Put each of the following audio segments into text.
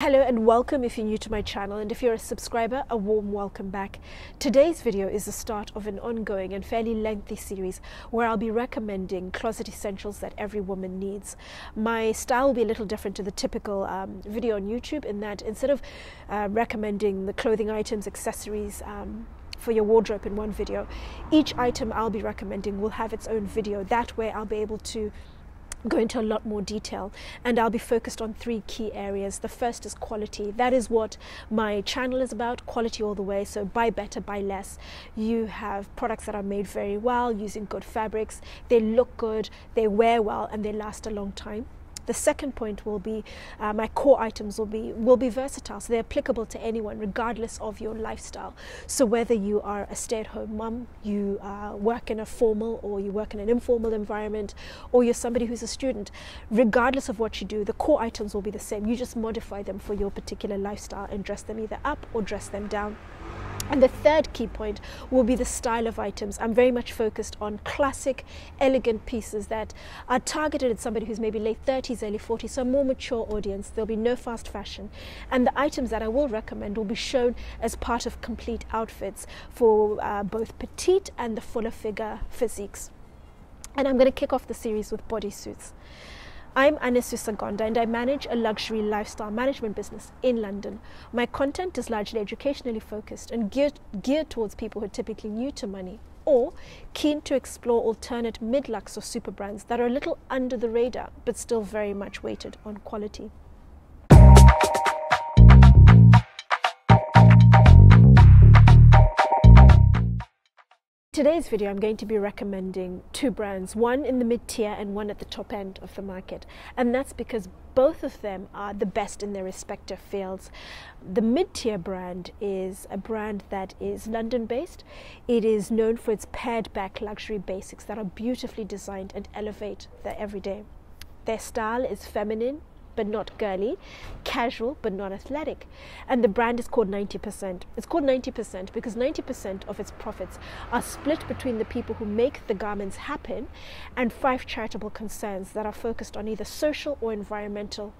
Hello and welcome if you're new to my channel and if you're a subscriber, a warm welcome back. Today's video is the start of an ongoing and fairly lengthy series where I'll be recommending closet essentials that every woman needs. My style will be a little different to the typical um, video on YouTube in that instead of uh, recommending the clothing items, accessories, um, for your wardrobe in one video, each item I'll be recommending will have its own video. That way I'll be able to go into a lot more detail and I'll be focused on three key areas. The first is quality. That is what my channel is about, quality all the way. So buy better, buy less. You have products that are made very well using good fabrics. They look good, they wear well and they last a long time. The second point will be uh, my core items will be will be versatile, so they're applicable to anyone, regardless of your lifestyle. So whether you are a stay-at-home mum, you uh, work in a formal or you work in an informal environment, or you're somebody who's a student, regardless of what you do, the core items will be the same. You just modify them for your particular lifestyle and dress them either up or dress them down. And the third key point will be the style of items. I'm very much focused on classic, elegant pieces that are targeted at somebody who's maybe late 30s, early 40s, so a more mature audience. There'll be no fast fashion. And the items that I will recommend will be shown as part of complete outfits for uh, both petite and the fuller figure physiques. And I'm going to kick off the series with bodysuits. I'm Anesu Sagonda and I manage a luxury lifestyle management business in London. My content is largely educationally focused and geared, geared towards people who are typically new to money or keen to explore alternate mid-lux or super brands that are a little under the radar but still very much weighted on quality. Today's video, I'm going to be recommending two brands, one in the mid tier and one at the top end of the market. And that's because both of them are the best in their respective fields. The mid tier brand is a brand that is London based. It is known for its pared back luxury basics that are beautifully designed and elevate the everyday. Their style is feminine, but not girly, casual but not athletic. And the brand is called 90%. It's called 90% because 90% of its profits are split between the people who make the garments happen and five charitable concerns that are focused on either social or environmental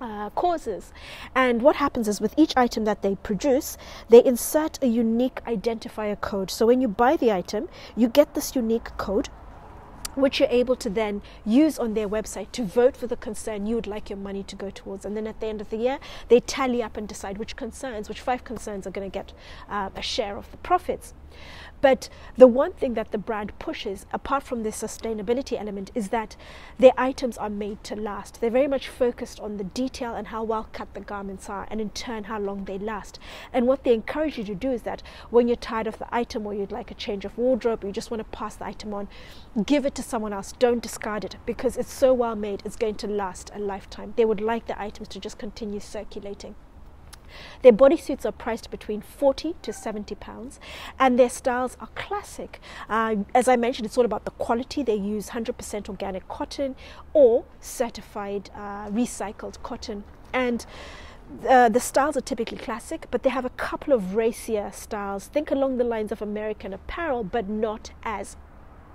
uh, causes. And what happens is with each item that they produce, they insert a unique identifier code. So when you buy the item, you get this unique code which you're able to then use on their website to vote for the concern you would like your money to go towards. And then at the end of the year, they tally up and decide which concerns, which five concerns are going to get uh, a share of the profits. But the one thing that the brand pushes, apart from the sustainability element, is that their items are made to last. They're very much focused on the detail and how well cut the garments are, and in turn, how long they last. And what they encourage you to do is that when you're tired of the item or you'd like a change of wardrobe, or you just want to pass the item on, give it to someone else. Don't discard it because it's so well made, it's going to last a lifetime. They would like the items to just continue circulating. Their bodysuits are priced between 40 to 70 pounds, and their styles are classic. Uh, as I mentioned, it's all about the quality. They use 100% organic cotton or certified uh, recycled cotton. And uh, the styles are typically classic, but they have a couple of racier styles. Think along the lines of American apparel, but not as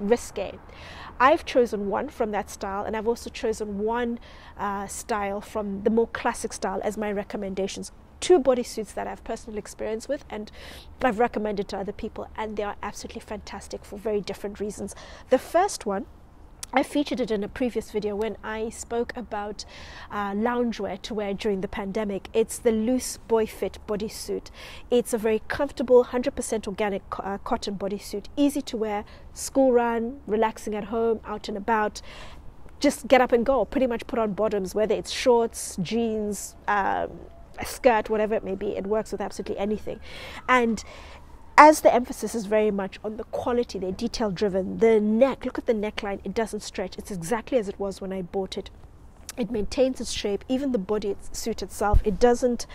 risque. I've chosen one from that style, and I've also chosen one uh, style from the more classic style as my recommendations two bodysuits that I have personal experience with and I've recommended to other people, and they are absolutely fantastic for very different reasons. The first one I featured it in a previous video when I spoke about uh, loungewear to wear during the pandemic. It's the loose boy fit bodysuit. It's a very comfortable, 100% organic uh, cotton bodysuit, easy to wear, school run, relaxing at home, out and about. Just get up and go. Pretty much put on bottoms, whether it's shorts, jeans, um, a skirt, whatever it may be. It works with absolutely anything. And as the emphasis is very much on the quality, they're detail driven. The neck, look at the neckline, it doesn't stretch. It's exactly as it was when I bought it. It maintains its shape. Even the body suit itself, it doesn't,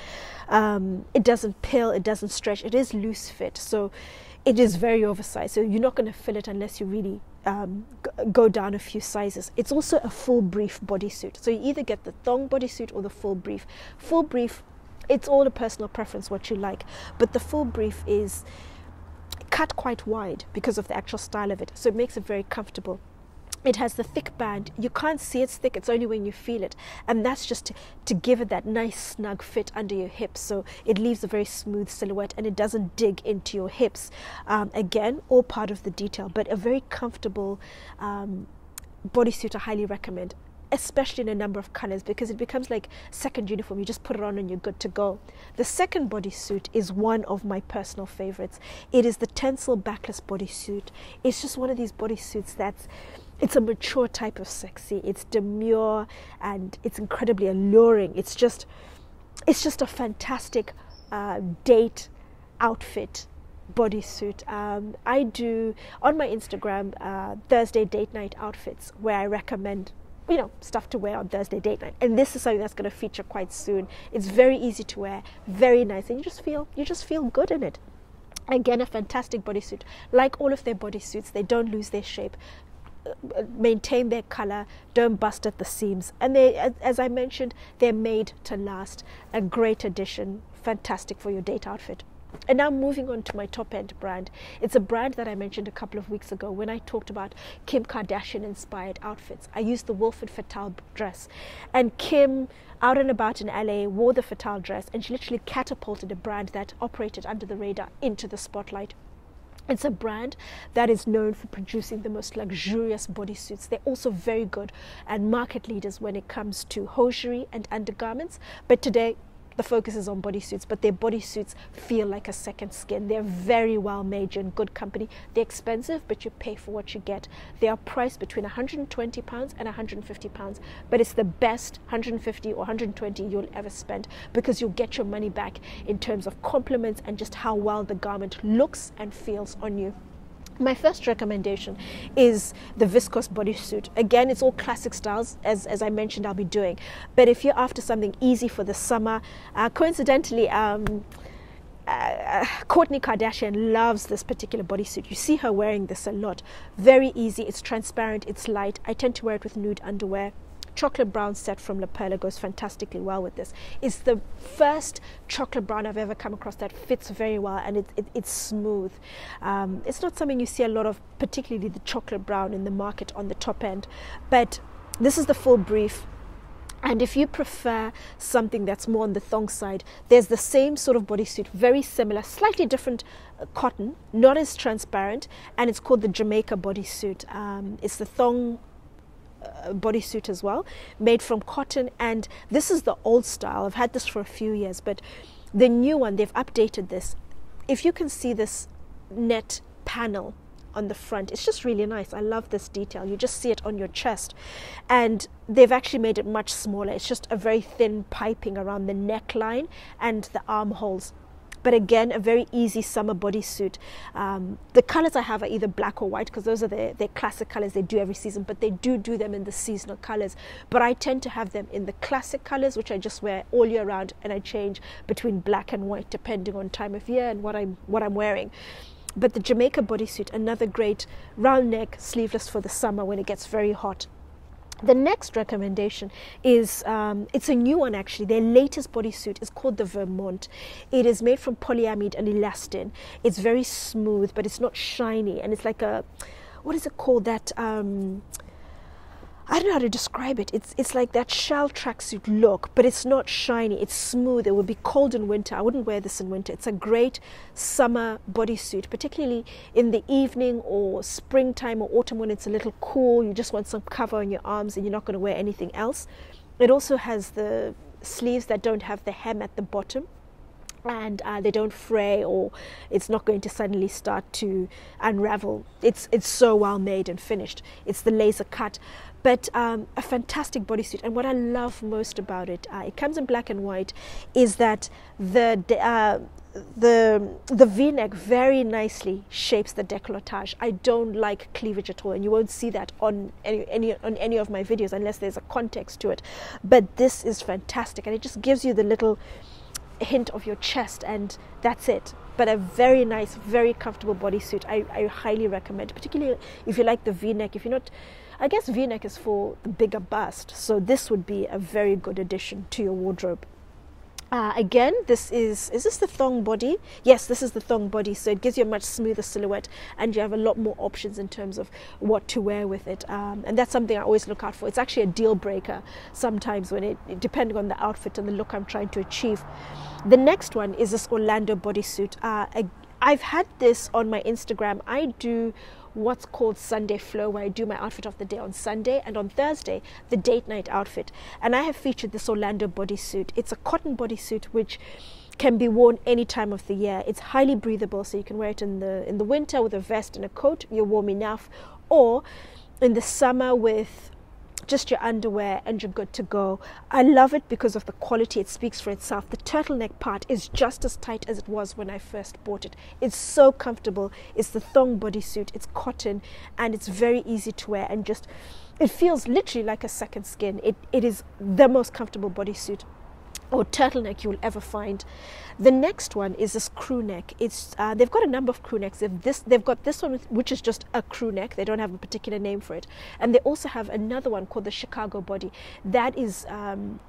um, it doesn't pill. It doesn't stretch. It is loose fit. So it is very oversized. So you're not going to fill it unless you really um, go down a few sizes. It's also a full brief bodysuit. So you either get the thong bodysuit or the full brief. Full brief, it's all a personal preference what you like, but the full brief is cut quite wide because of the actual style of it. So it makes it very comfortable. it has the thick band. You can't see it's thick, it's only when you feel it. And that's just to, to give it that nice snug fit under your hips. So it leaves a very smooth silhouette and it doesn't dig into your hips. Um, again, all part of the detail, but a very comfortable um, bodysuit I highly recommend especially in a number of colors because it becomes like second uniform you just put it on and you're good to go the second bodysuit is one of my personal favorites it is the Tencel backless bodysuit it's just one of these bodysuits that's it's a mature type of sexy. It's demure and it's incredibly alluring. It's just, it's just a fantastic uh, date outfit bodysuit. Um, I do on my Instagram uh, Thursday date night outfits where I recommend you know stuff to wear on Thursday date night, and this is something that's going to feature quite soon. It's very easy to wear, very nice, and you just feel you just feel good in it. Again, a fantastic bodysuit. Like all of their bodysuits, they don't lose their shape uh, maintain their color, don't bust at the seams. And they, as I mentioned, they're made to last. A great addition, fantastic for your date outfit. And now moving on to my top end brand. It's a brand that I mentioned a couple of weeks ago when I talked about Kim Kardashian inspired outfits. I used the Wolford Fatale dress. And Kim, out and about in LA, wore the Fatale dress and she literally catapulted a brand that operated under the radar into the spotlight. It's a brand that is known for producing the most luxurious bodysuits. They're also very good and market leaders when it comes to hosiery and undergarments. But today, the focus is on bodysuits, but their bodysuits feel like a second skin. They're very well made, you're in good company. They're expensive, but you pay for what you get. They are priced between 120 pounds and 150 pounds, but it's the best 150 or 120 you'll ever spend because you'll get your money back in terms of compliments and just how well the garment looks and feels on you. My first recommendation is the viscose bodysuit. Again, it's all classic styles, as, as I mentioned, I'll be doing. But if you're after something easy for the summer, uh, coincidentally, um, uh, Kourtney Kardashian loves this particular bodysuit. You see her wearing this a lot. Very easy, it's transparent, it's light. I tend to wear it with nude underwear chocolate brown set from La Perla goes fantastically well with this. It's the first chocolate brown I've ever come across that fits very well and it, it, it's smooth. Um, it's not something you see a lot of, particularly the chocolate brown in the market on the top end, but this is the full brief. And if you prefer something that's more on the thong side, there's the same sort of bodysuit, very similar, slightly different uh, cotton, not as transparent, and it's called the Jamaica bodysuit. Um, it's the thong uh, bodysuit as well, made from cotton. And this is the old style. I've had this for a few years, but the new one, they've updated this. If you can see this net panel on the front, it's just really nice. I love this detail. You just see it on your chest. And they've actually made it much smaller. It's just a very thin piping around the neckline and the armholes but again, a very easy summer bodysuit. Um, the colors I have are either black or white because those are their, their classic colors they do every season, but they do do them in the seasonal colors. But I tend to have them in the classic colors, which I just wear all year round, and I change between black and white depending on time of year and what I'm what I'm wearing. But the Jamaica bodysuit, another great round neck, sleeveless for the summer when it gets very hot. The next recommendation is um, it's a new one actually. Their latest bodysuit is called the Vermont. It is made from polyamide and elastin. It's very smooth, but it's not shiny, and it's like a what is it called? That um, I don't know how to describe it. It's it's like that shell tracksuit look, but it's not shiny. It's smooth. It would be cold in winter. I wouldn't wear this in winter. It's a great summer bodysuit, particularly in the evening or springtime or autumn when it's a little cool. You just want some cover on your arms and you're not going to wear anything else. It also has the sleeves that don't have the hem at the bottom and uh, they don't fray or it's not going to suddenly start to unravel. It's it's so well made and finished. It's the laser cut. But um, a fantastic bodysuit, and what I love most about it, uh, it comes in black and white, is that the uh, the the V-neck very nicely shapes the décolletage. I don't like cleavage at all, and you won't see that on any, any on any of my videos unless there's a context to it. But this is fantastic, and it just gives you the little hint of your chest, and that's it. But a very nice, very comfortable bodysuit. I, I highly recommend, particularly if you like the V-neck. If you're not I guess v-neck is for the bigger bust, so this would be a very good addition to your wardrobe. Uh, again, this is is this the thong body? Yes, this is the thong body. So it gives you a much smoother silhouette, and you have a lot more options in terms of what to wear with it. Um, and that's something I always look out for. It's actually a deal breaker sometimes when it, depending on the outfit and the look I'm trying to achieve. The next one is this Orlando bodysuit. Uh, I've had this on my Instagram. I do what's called Sunday Flow, where I do my outfit of the day on Sunday, and on Thursday, the date night outfit. And I have featured this Orlando bodysuit. It's a cotton bodysuit which can be worn any time of the year. It's highly breathable, so you can wear it in the in the winter with a vest and a coat. You're warm enough, or in the summer with just your underwear and you're good to go. I love it because of the quality, it speaks for itself. The turtleneck part is just as tight as it was when I first bought it. It's so comfortable. It's the thong bodysuit, it's cotton, and it's very easy to wear and just it feels literally like a second skin. It, it is the most comfortable bodysuit or turtleneck you will ever find. The next one is this crew neck. It's uh, they've got a number of crew necks. They've this they've got this one which is just a crew neck. They don't have a particular name for it, and they also have another one called the Chicago body. That is. Um,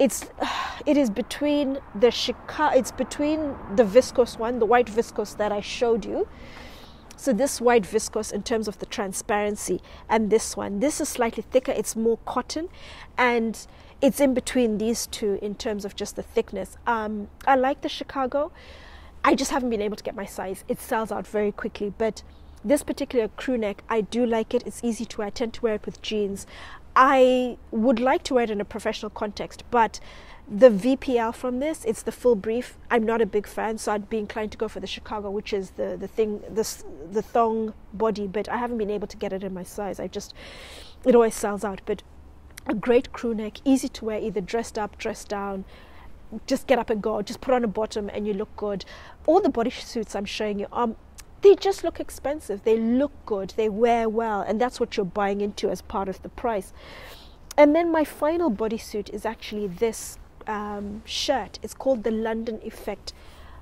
it's it is between the Chicago it's between the viscose one the white viscose that I showed you so this white viscose in terms of the transparency and this one this is slightly thicker it's more cotton and it's in between these two in terms of just the thickness. Um, I like the Chicago. I just haven't been able to get my size. It sells out very quickly, but this particular crew neck, I do like it. It's easy to wear. I tend to wear it with jeans. I would like to wear it in a professional context, but the VPL from this, it's the full brief. I'm not a big fan, so I'd be inclined to go for the Chicago, which is the the thing, the the thong body. But I haven't been able to get it in my size. I just, it always sells out. But a great crew neck, easy to wear, either dressed up, dressed down. Just get up and go. Just put on a bottom and you look good. All the body suits I'm showing you, um, they just look expensive. They look good. They wear well, and that's what you're buying into as part of the price. And then my final bodysuit is actually this um, shirt. It's called the London Effect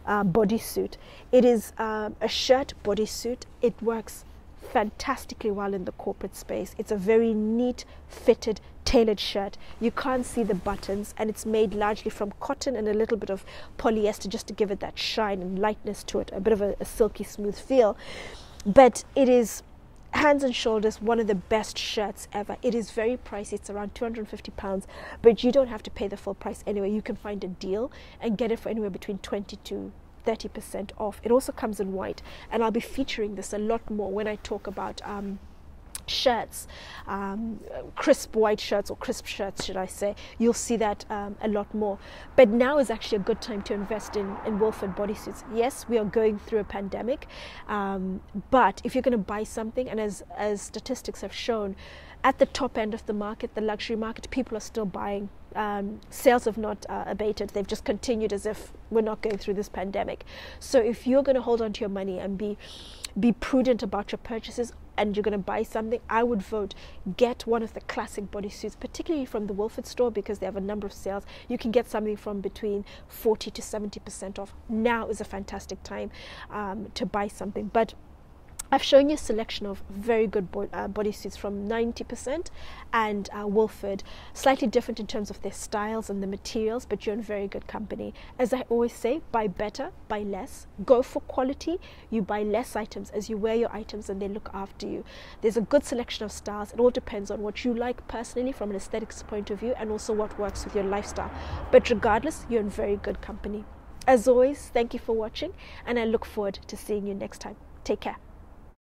uh, bodysuit. It is uh, a shirt bodysuit. It works fantastically well in the corporate space. It's a very neat, fitted, tailored shirt. You can't see the buttons, and it's made largely from cotton and a little bit of polyester just to give it that shine and lightness to it, a bit of a, a silky smooth feel. But it is hands and shoulders one of the best shirts ever it is very pricey it's around 250 pounds but you don't have to pay the full price anyway you can find a deal and get it for anywhere between 20 to 30% off. It also comes in white, and I'll be featuring this a lot more when I talk about. Um, shirts, um, crisp white shirts or crisp shirts, should I say. You'll see that um, a lot more. But now is actually a good time to invest in, in Wolford bodysuits. Yes, we are going through a pandemic, um, but if you're going to buy something, and as, as statistics have shown, at the top end of the market, the luxury market, people are still buying um, sales have not uh, abated. They've just continued as if we're not going through this pandemic. So if you're going to hold on to your money and be be prudent about your purchases and you're going to buy something, I would vote get one of the classic bodysuits, particularly from the Wolford store because they have a number of sales. You can get something from between 40 to 70% off. Now is a fantastic time um, to buy something. But I've shown you a selection of very good bo- uh, bodysuits from 90% and uh, Wolford, slightly different in terms of their styles and the materials, but you're in very good company. As I always say, buy better, buy less, go for quality. You buy less items as you wear your items and they look after you. There's a good selection of styles. It all depends on what you like personally from an aesthetics point of view and also what works with your lifestyle. But regardless, you're in very good company. As always, thank you for watching and I look forward to seeing you next time. Take care.